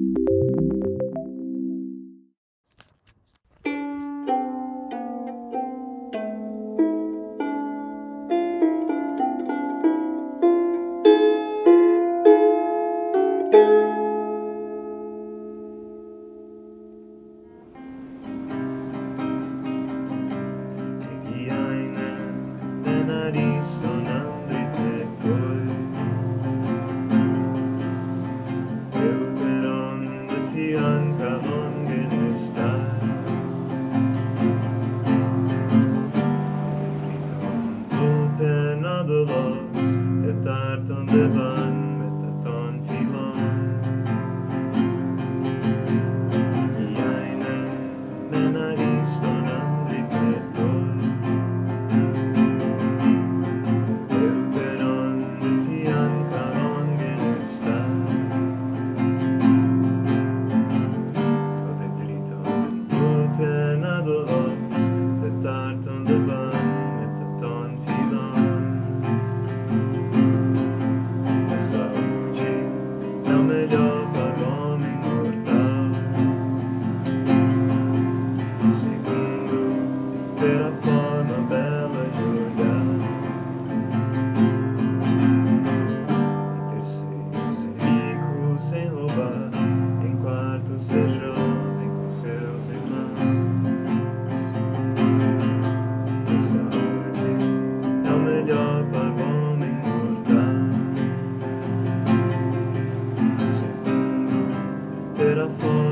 you fadolos te tarton devan metaton filon. Iainem menariston aliquetor deuteron de fian caron genesta to detriton gluten adolos O melhor para o homem mortal. Um segundo ter a forma bela de olhar. Em terceiro, ser rico sem roubar. Em quarto, ser jovem. beautiful.